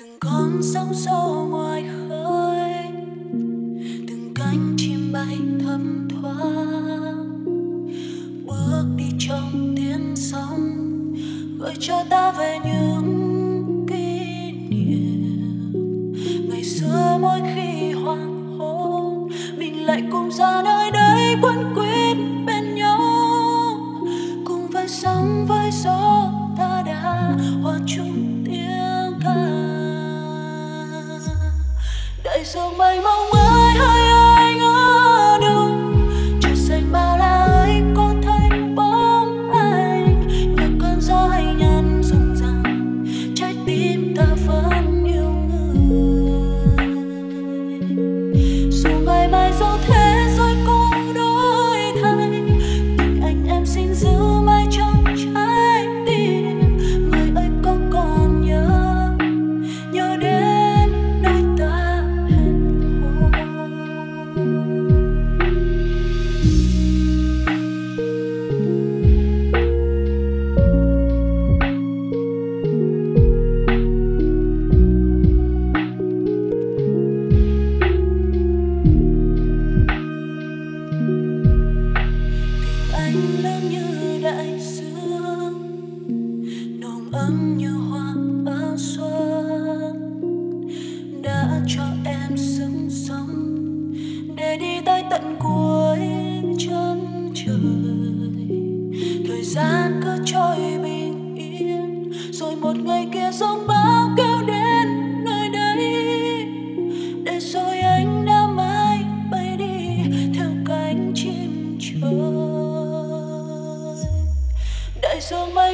từng con sóng sâu ngoài khơi. Từng cánh chim bay thấm thoáng. Bước đi trong tiếng sóng. Gợi cho ta về như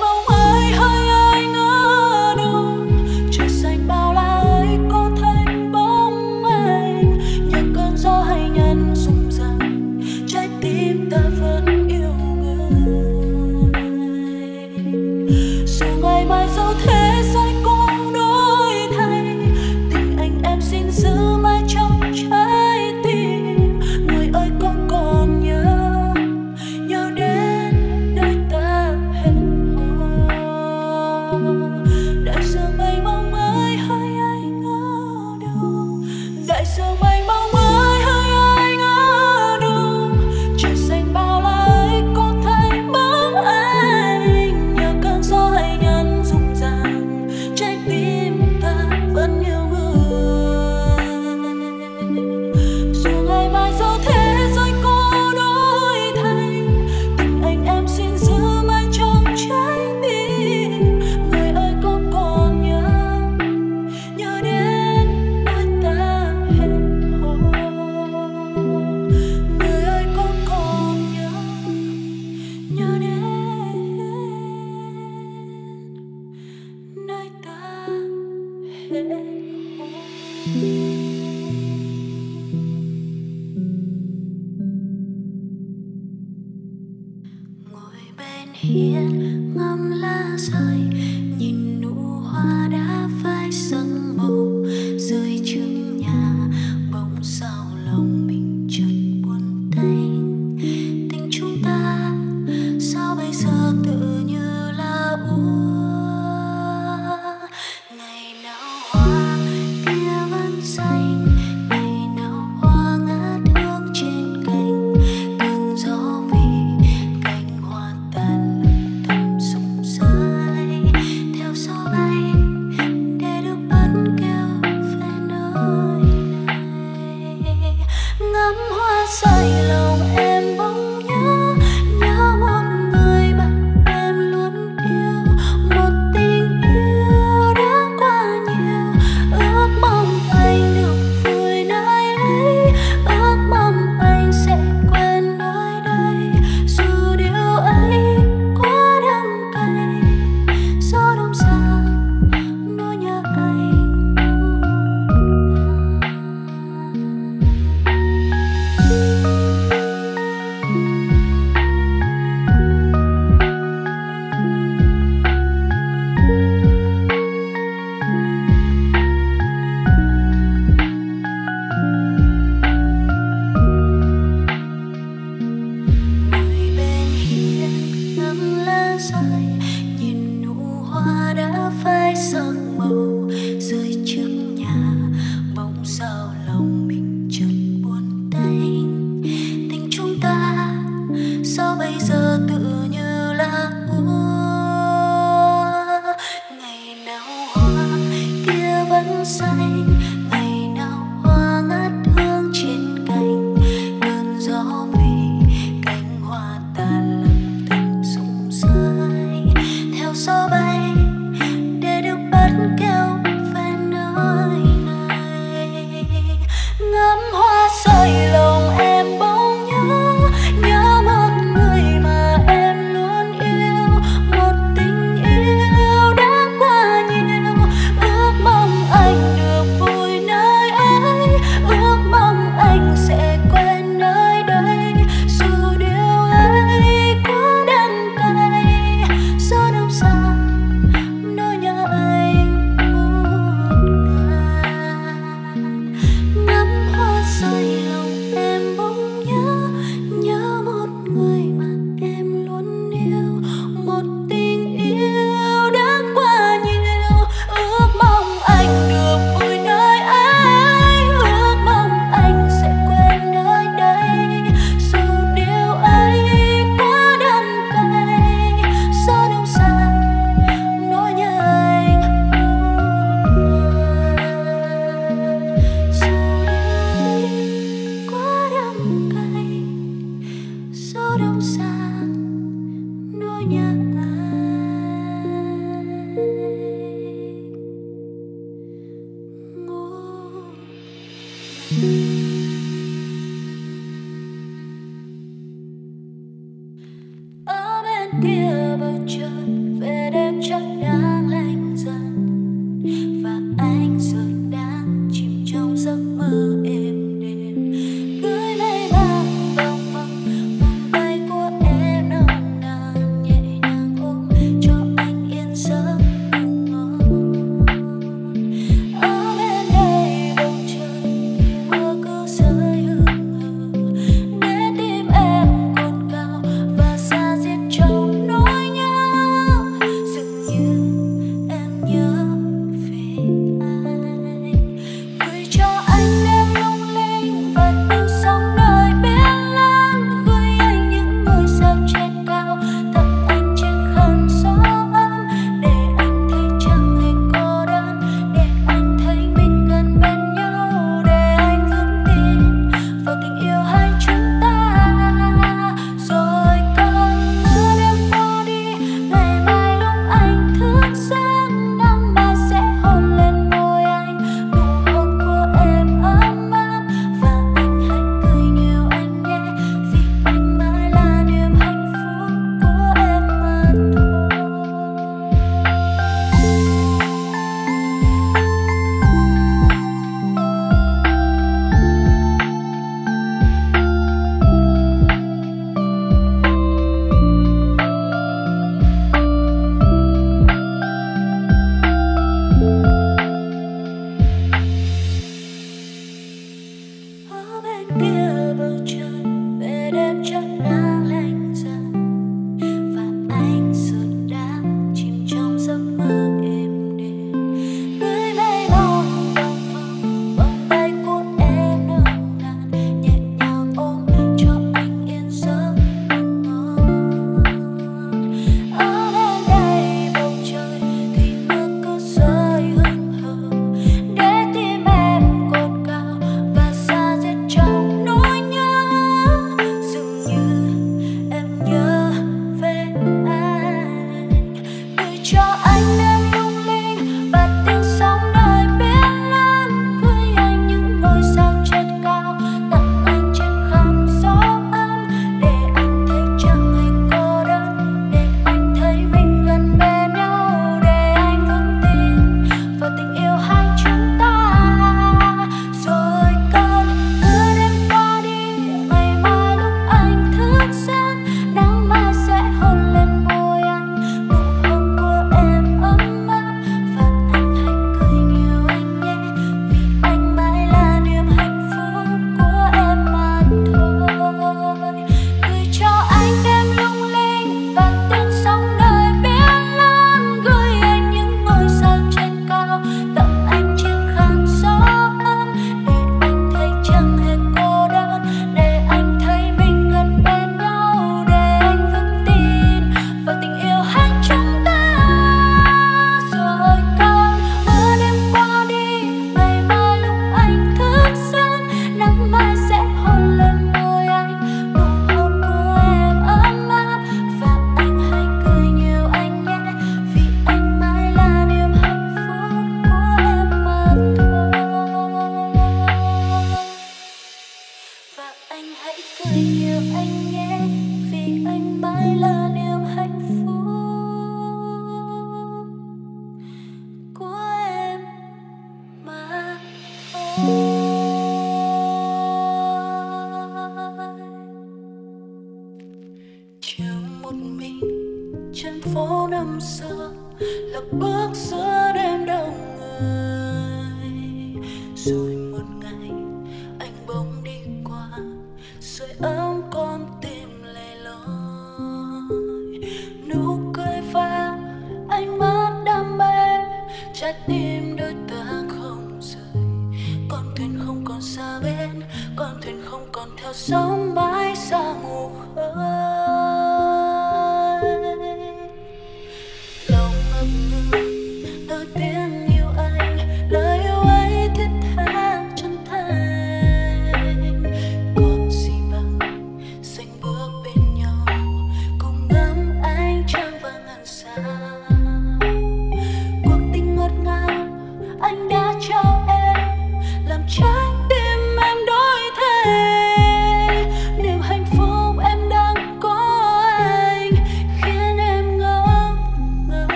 mong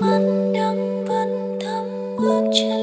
mắt đang vẫn thấm bước chân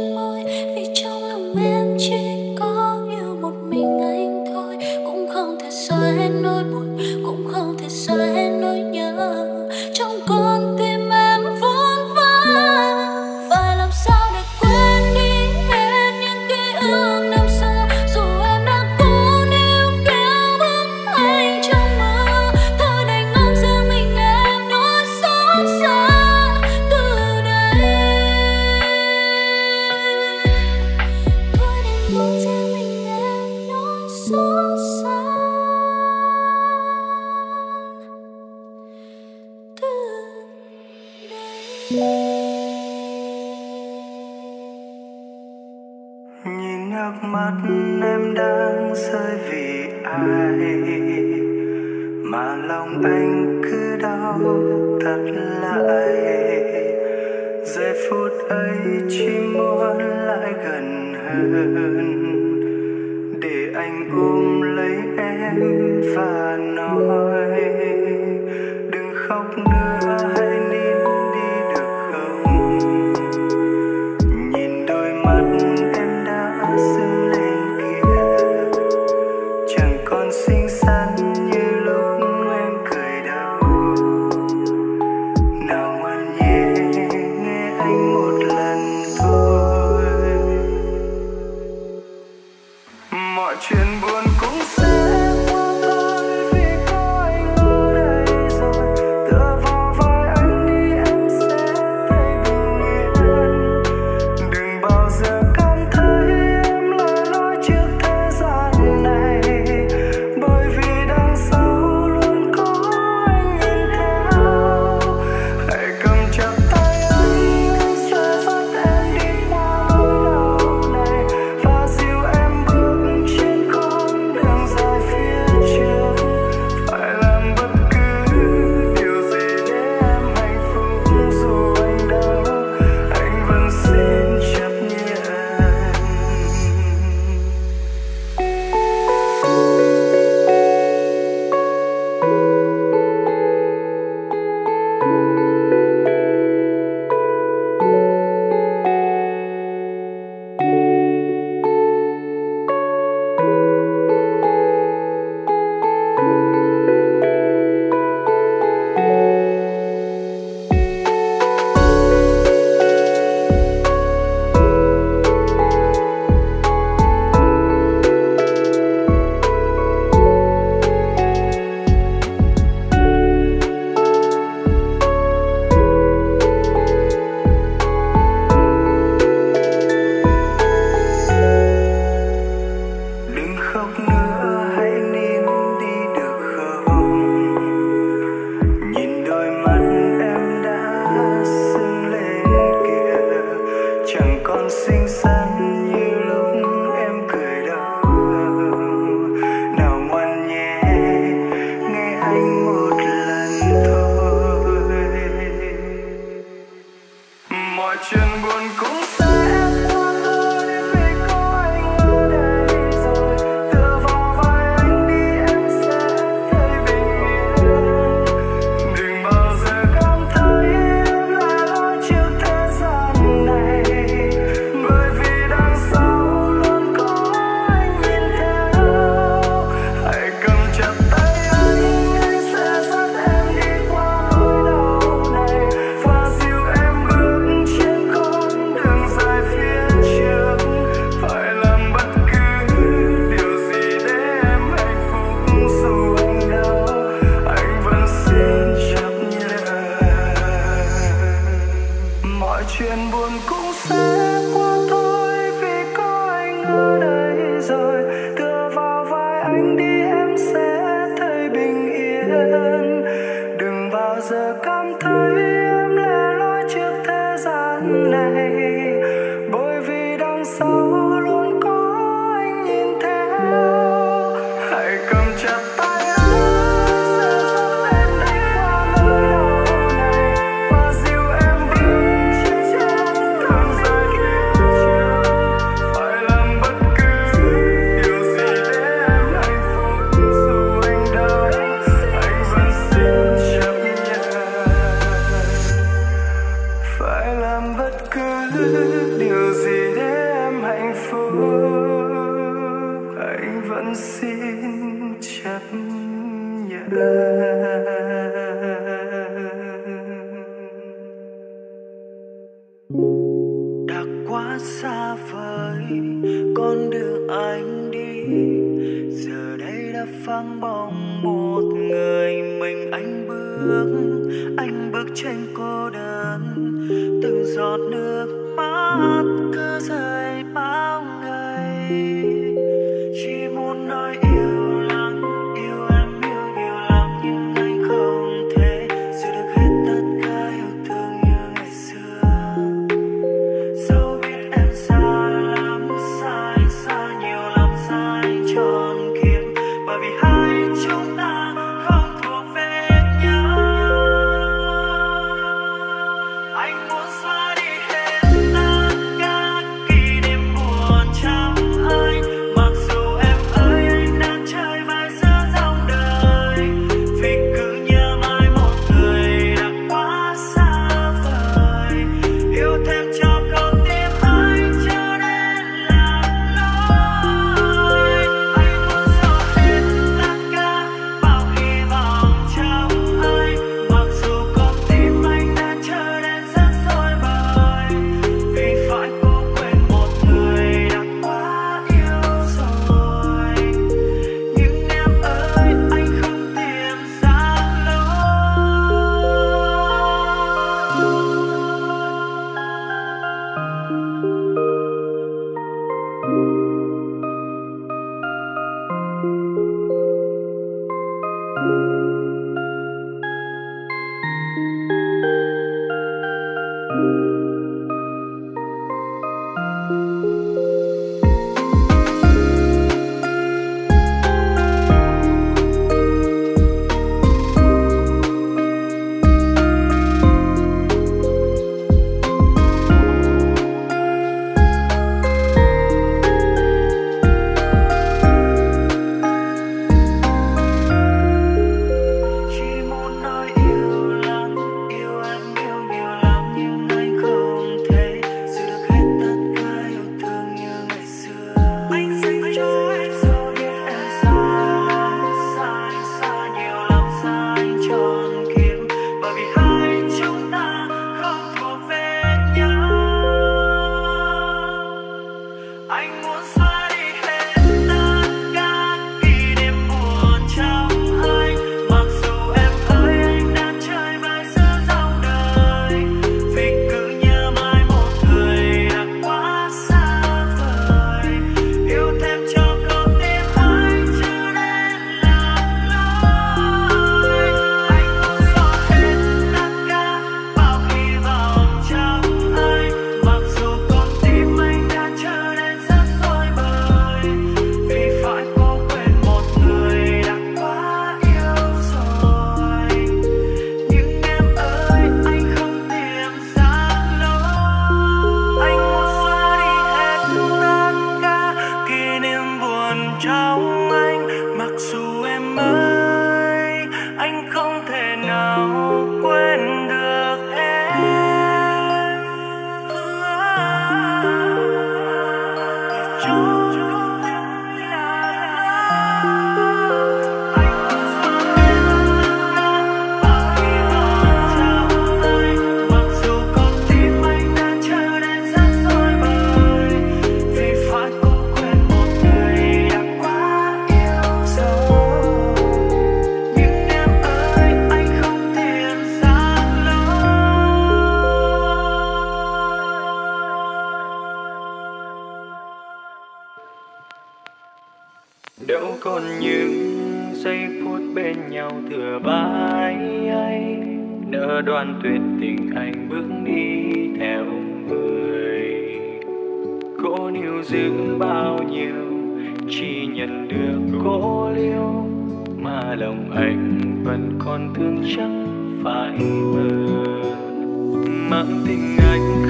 mang tình anh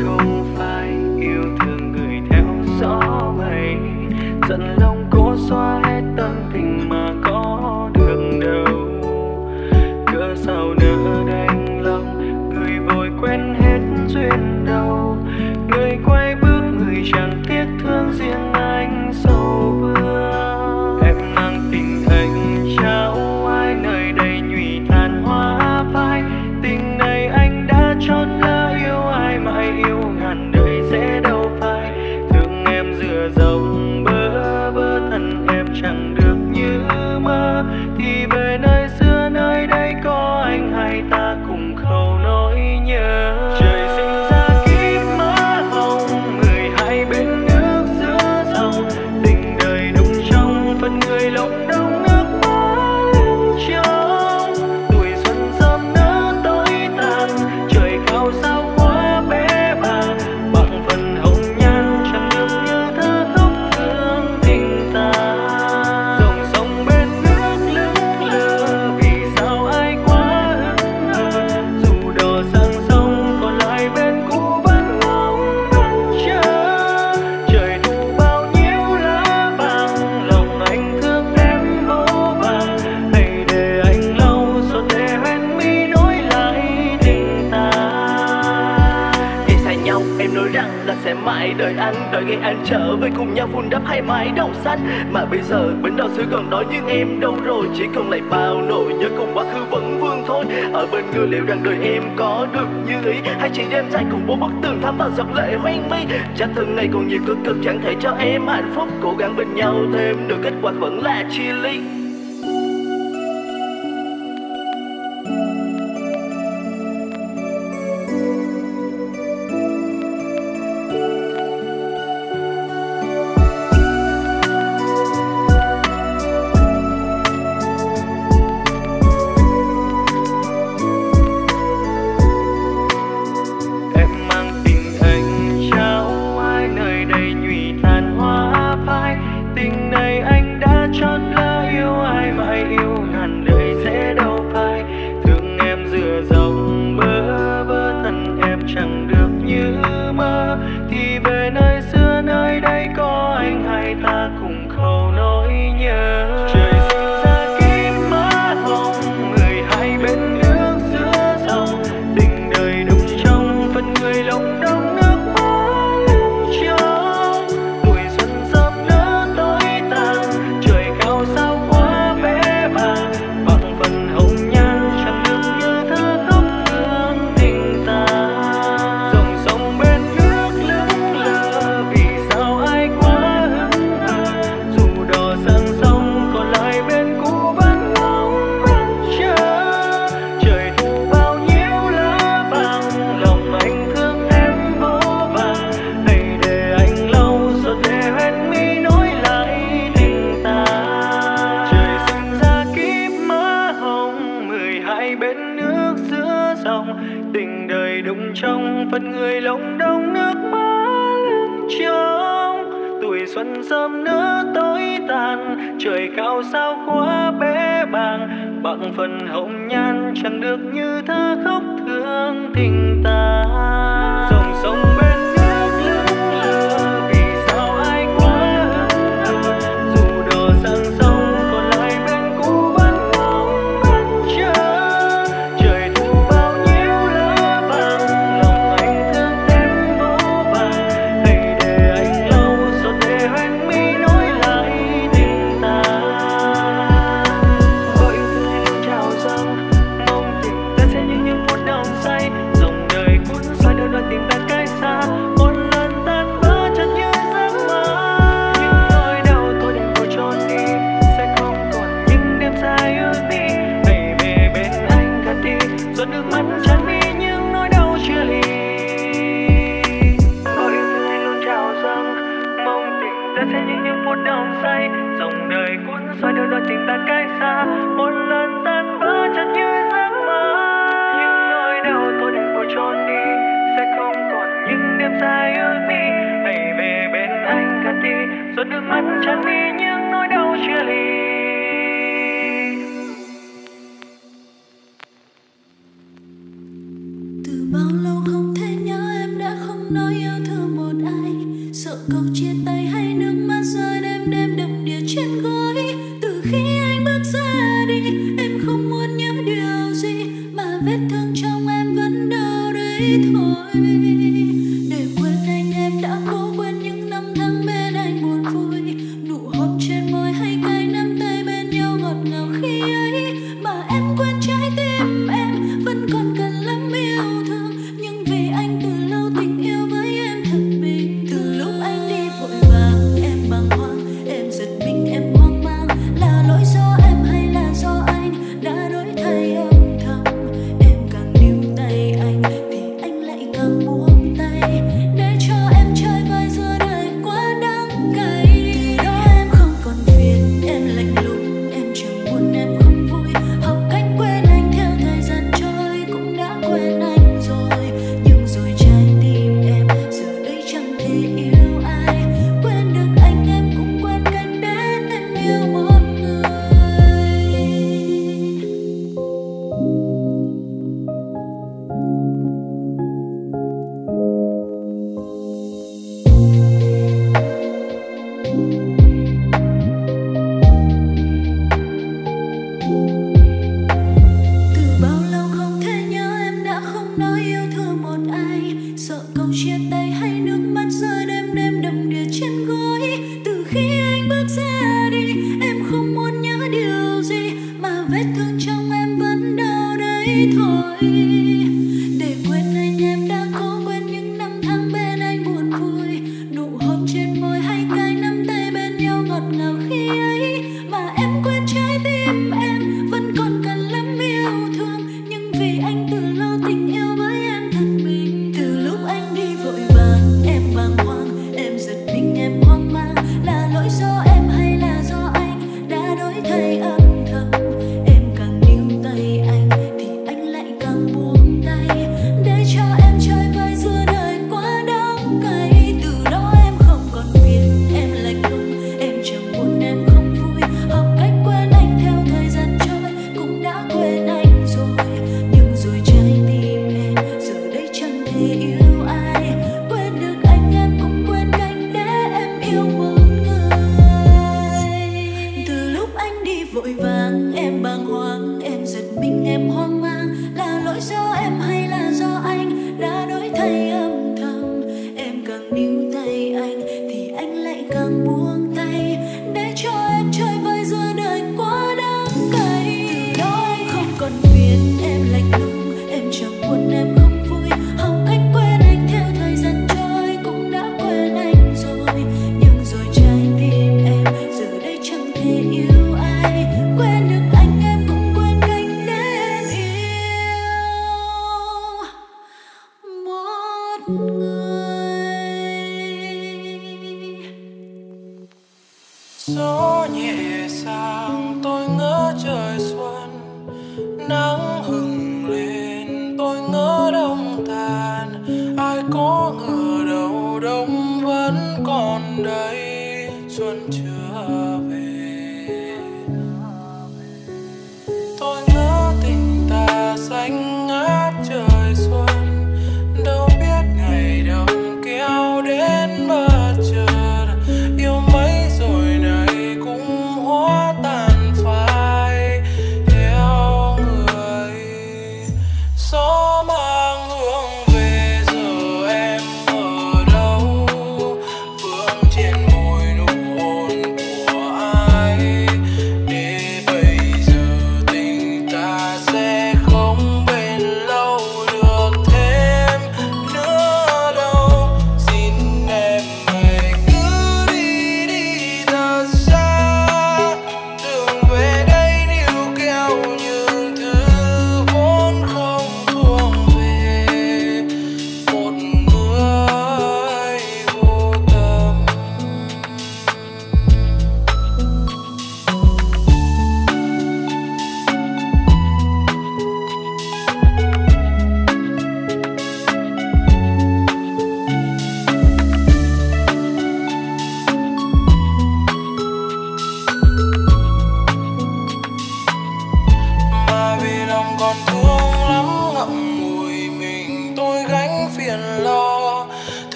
người cùng nhau vun đắp hai mái đầu xanh mà bây giờ bến đò xưa gần đó nhưng em đâu rồi. Chỉ còn lại bao nỗi nhớ cùng quá khứ vẫn vương thôi. Ở bên người liệu rằng đời em có được như ý? Hay chỉ đem dài cùng bố bức tường thắm vào giọt lệ hoang mi chắc thường ngày còn nhiều cơ cực chẳng thể cho em hạnh phúc. Cố gắng bên nhau thêm được kết quả vẫn là chia ly.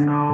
no.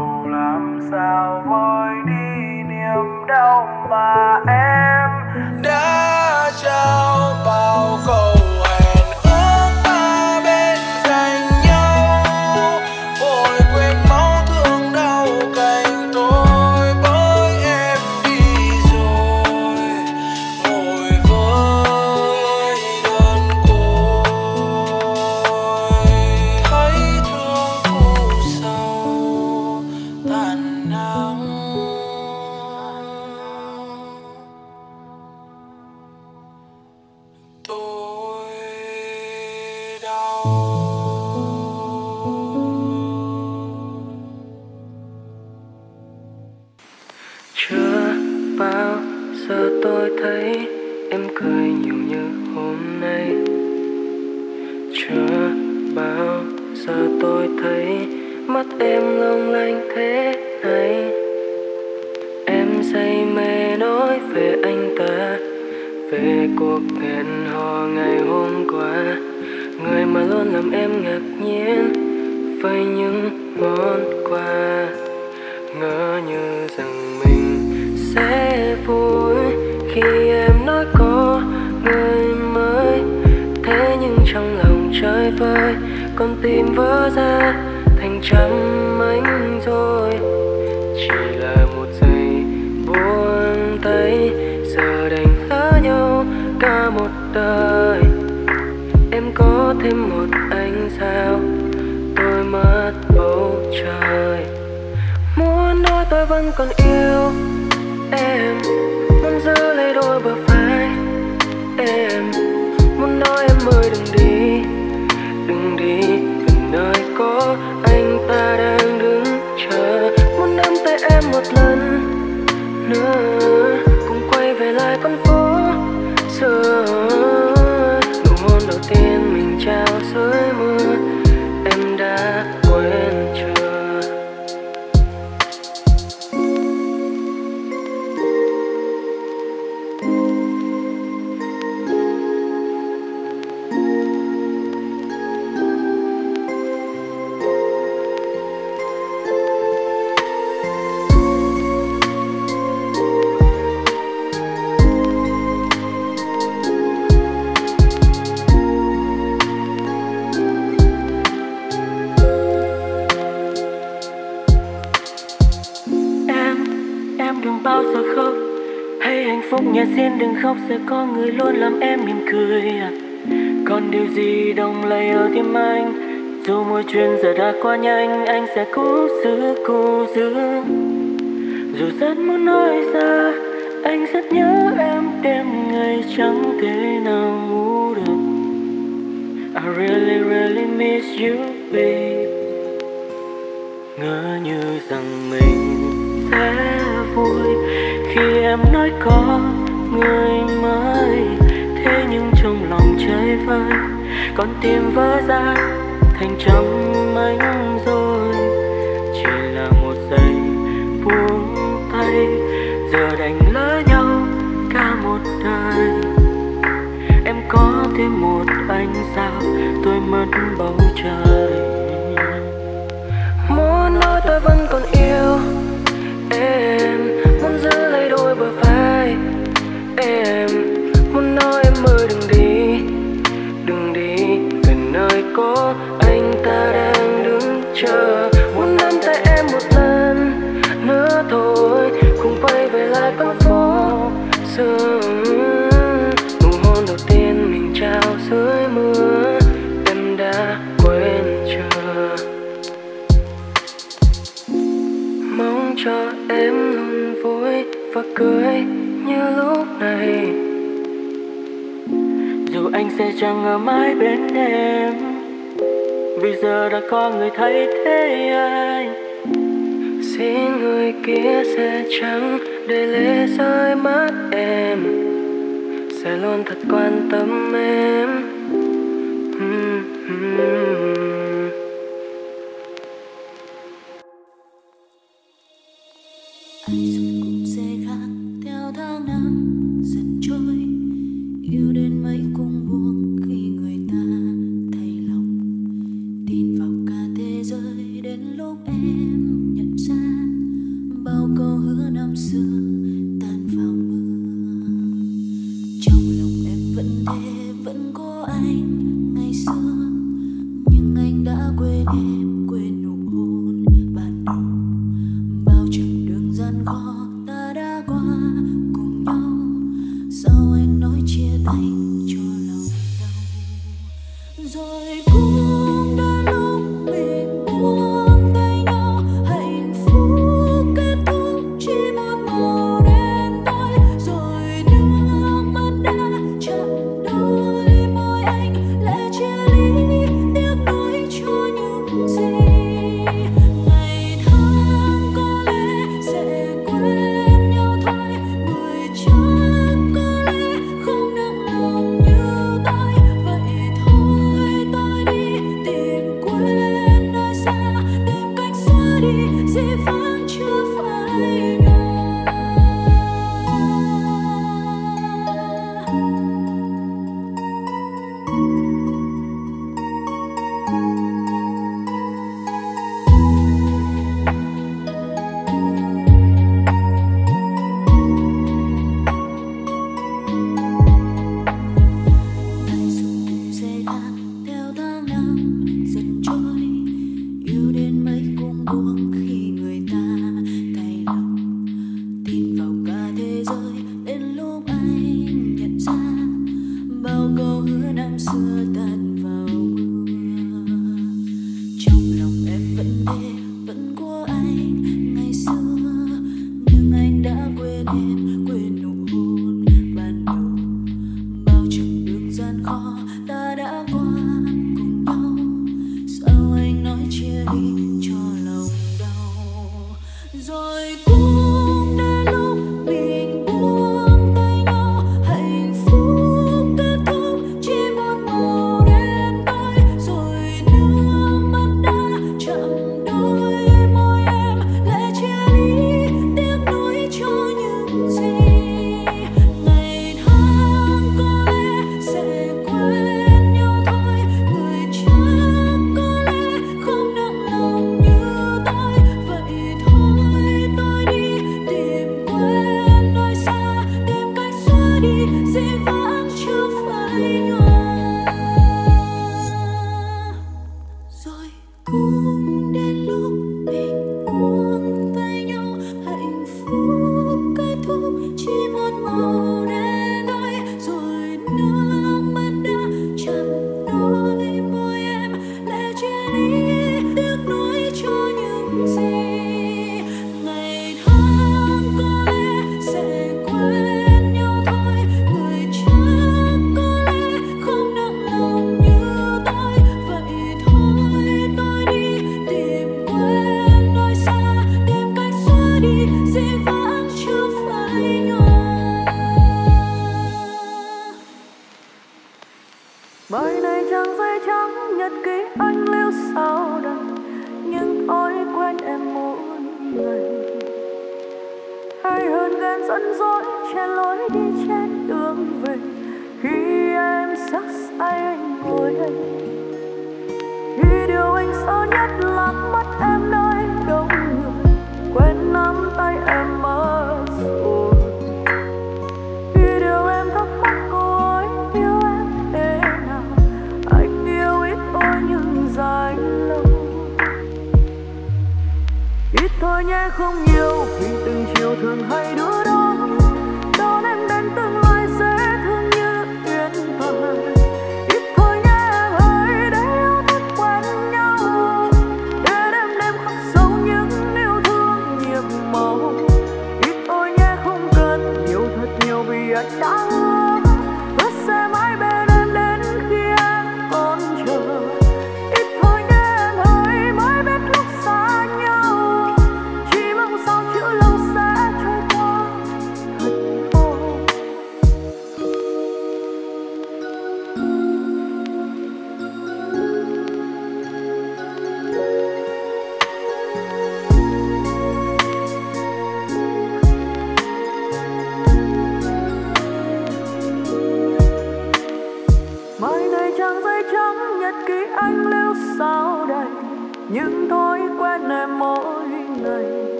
giờ đã qua nhanh anh sẽ cố giữ cô giữ. Dù rất muốn nói ra, anh rất nhớ em đêm ngày chẳng thể nào ngủ được. I really really miss you, babe. Ngỡ như rằng mình sẽ vui khi em nói có người mới. Thế nhưng trong lòng chơi vơi, con tim vỡ ra thành trăm anh rồi. Chỉ là một giây buông tay giờ đành lỡ nhau cả một đời. Em có thêm một anh sao, tôi mất bầu trời. Muốn nói tôi vẫn còn yêu em, muốn giữ lấy đôi bờ vai em. sẽ chẳng ở mãi bên em. Vì giờ đã có người thay thế anh. Xin người kia sẽ chẳng để lệ rơi mắt em. Sẽ luôn thật quan tâm em.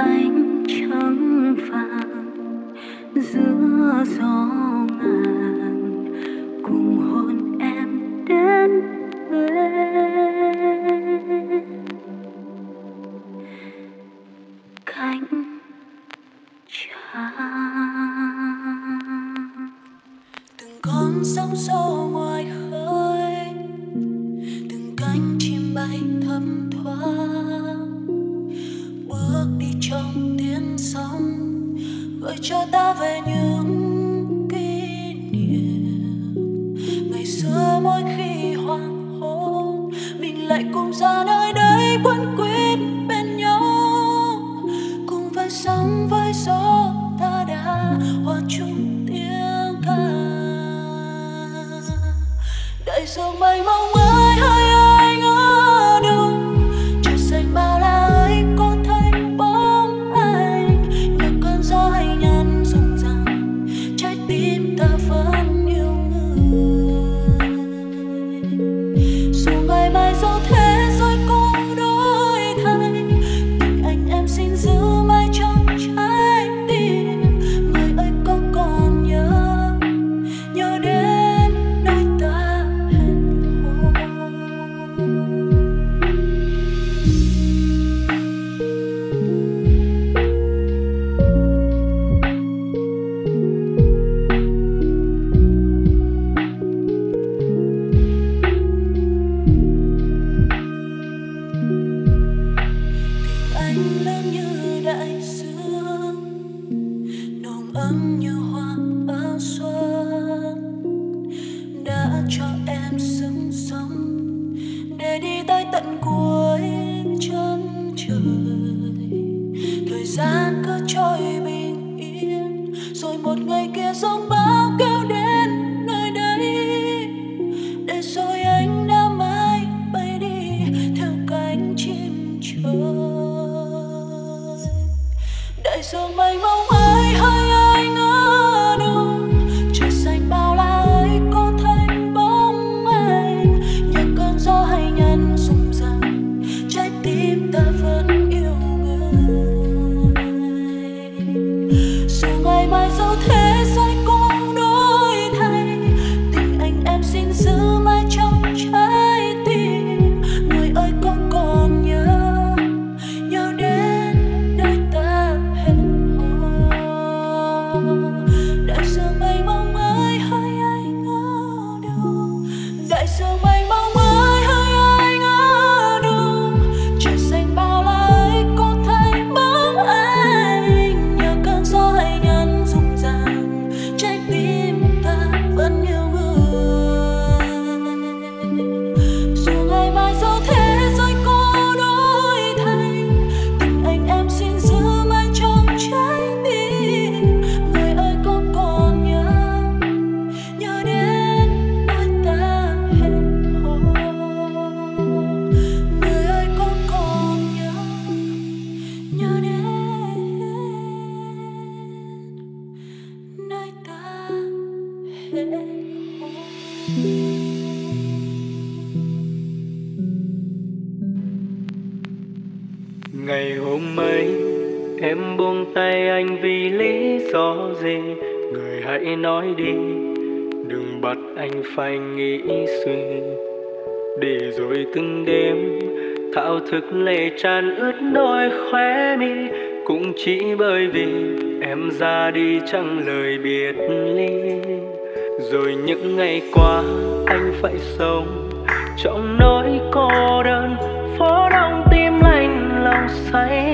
Anh trắng vàng giữa gió ngàn. tận cuối anh nghĩ suy. Để rồi từng đêm, thao thức lệ tràn ướt đôi khóe mi. Cũng chỉ bởi vì em ra đi chẳng lời biệt ly. Rồi những ngày qua, anh phải sống. Trong nỗi cô đơn, phố đông tim lạnh lòng say.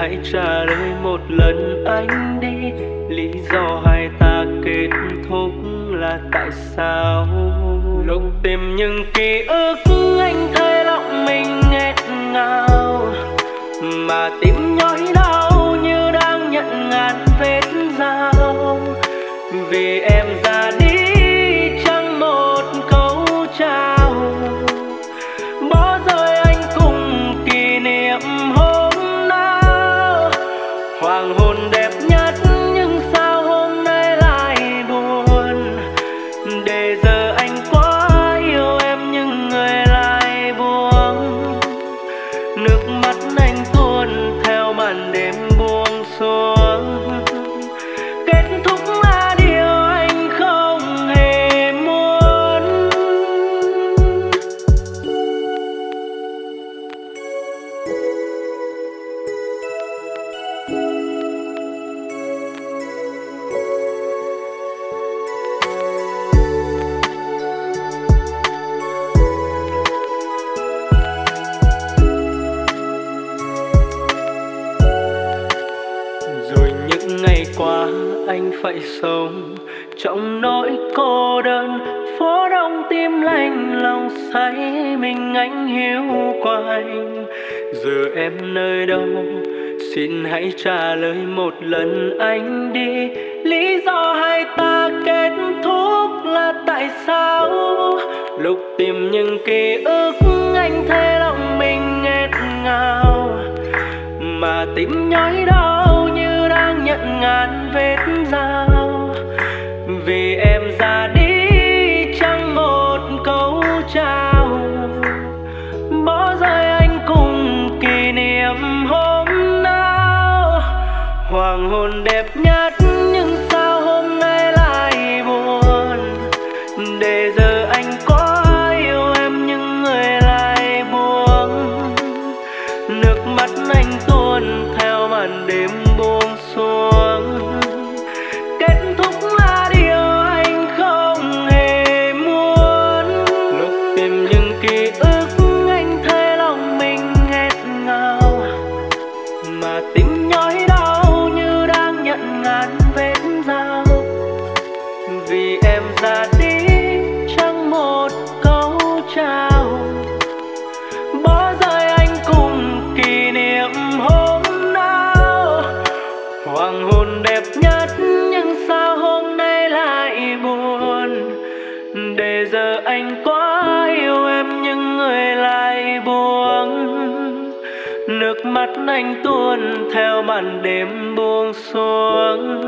hãy trả lời một lần anh đi. Lý do hai ta kết thúc là tại sao? Lục tìm những ký ức, anh thấy lòng mình nghẹt ngào. Mà tim nhói đau như đang nhận ngàn vết dao. Vì em em nơi đâu. Xin hãy trả lời một lần anh đi. Lý do hai ta kết thúc là tại sao? Lúc tìm những ký ức, anh thấy lòng mình nghẹt ngào. Mà tim nhói đau anh tuôn theo màn đêm buông xuống.